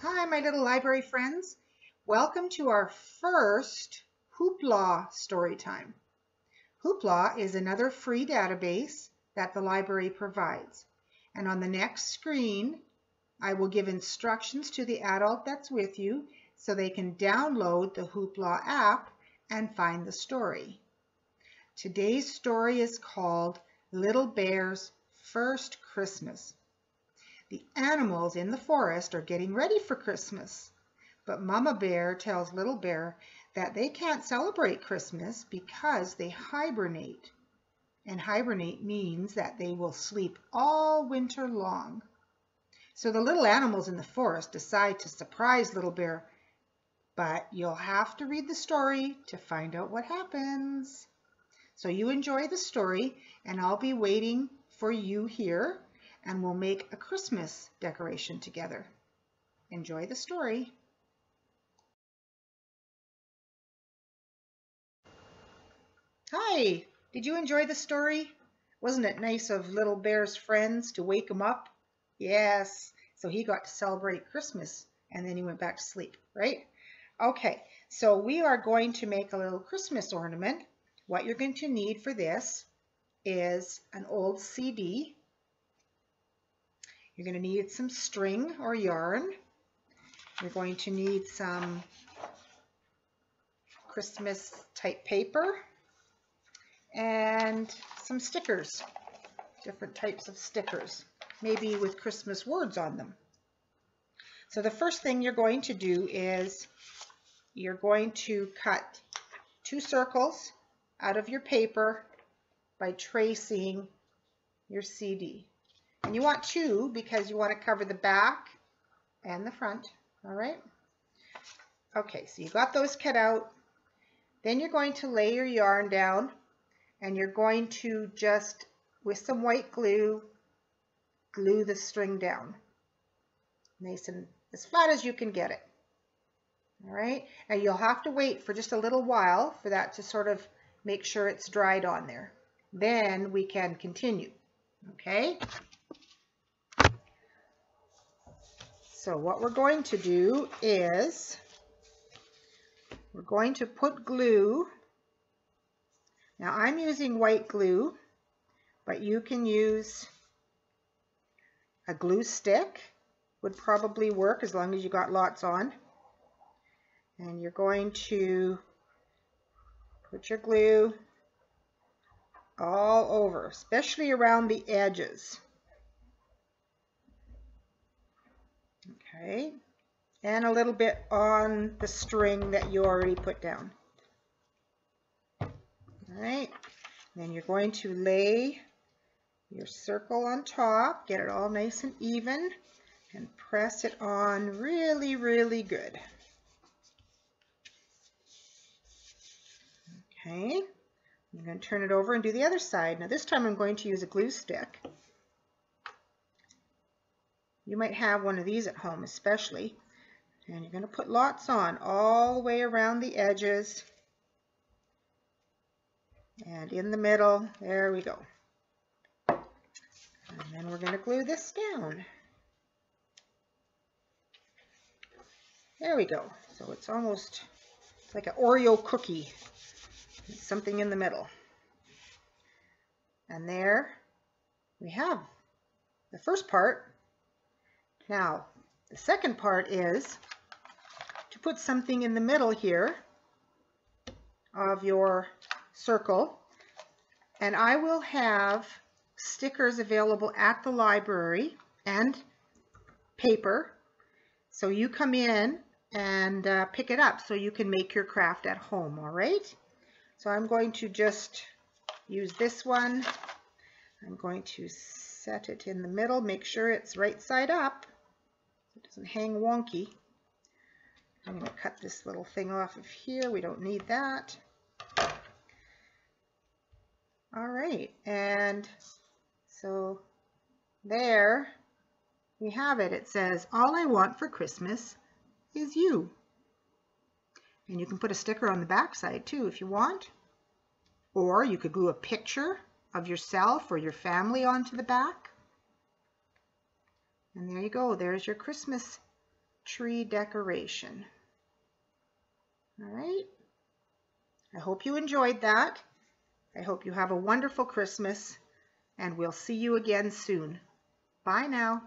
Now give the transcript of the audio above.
Hi, my little library friends. Welcome to our first Hoopla story time. Hoopla is another free database that the library provides. And on the next screen, I will give instructions to the adult that's with you so they can download the Hoopla app and find the story. Today's story is called Little Bear's First Christmas. The animals in the forest are getting ready for Christmas. But Mama Bear tells Little Bear that they can't celebrate Christmas because they hibernate. And hibernate means that they will sleep all winter long. So the little animals in the forest decide to surprise Little Bear. But you'll have to read the story to find out what happens. So you enjoy the story and I'll be waiting for you here and we'll make a Christmas decoration together. Enjoy the story. Hi, did you enjoy the story? Wasn't it nice of Little Bear's friends to wake him up? Yes, so he got to celebrate Christmas and then he went back to sleep, right? Okay, so we are going to make a little Christmas ornament. What you're going to need for this is an old CD you're going to need some string or yarn. You're going to need some Christmas type paper and some stickers, different types of stickers, maybe with Christmas words on them. So the first thing you're going to do is you're going to cut two circles out of your paper by tracing your CD. And you want two because you want to cover the back and the front, all right? Okay, so you got those cut out. Then you're going to lay your yarn down and you're going to just, with some white glue, glue the string down. Nice and as flat as you can get it. All right, and you'll have to wait for just a little while for that to sort of make sure it's dried on there. Then we can continue, okay? So what we're going to do is we're going to put glue. Now I'm using white glue, but you can use a glue stick would probably work as long as you got lots on. And you're going to put your glue all over, especially around the edges. Okay, and a little bit on the string that you already put down. All right, then you're going to lay your circle on top, get it all nice and even, and press it on really, really good. Okay, I'm going to turn it over and do the other side. Now this time I'm going to use a glue stick. You might have one of these at home especially. And you're going to put lots on all the way around the edges. And in the middle, there we go. And then we're going to glue this down. There we go. So it's almost like an Oreo cookie. Something in the middle. And there we have the first part now, the second part is to put something in the middle here of your circle. And I will have stickers available at the library and paper. So you come in and uh, pick it up so you can make your craft at home, all right? So I'm going to just use this one. I'm going to set it in the middle, make sure it's right side up it doesn't hang wonky. I'm going to cut this little thing off of here. We don't need that. All right, and so there we have it. It says, all I want for Christmas is you. And you can put a sticker on the back side too if you want. Or you could glue a picture of yourself or your family onto the back. And there you go. There's your Christmas tree decoration. All right. I hope you enjoyed that. I hope you have a wonderful Christmas and we'll see you again soon. Bye now.